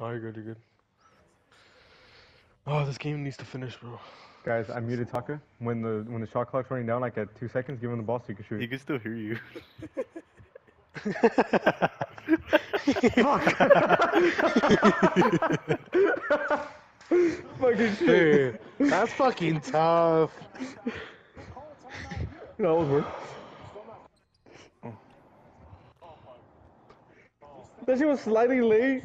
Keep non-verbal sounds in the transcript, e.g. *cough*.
Oh, you're good, you're good. Oh, this game needs to finish, bro. Guys, I muted Taka. When the when the shot clock's running down, like at two seconds, give him the ball so you can shoot. He can still hear you. Fucking *laughs* shit. Dude, that's fucking tough. That was work. That shit was slightly late.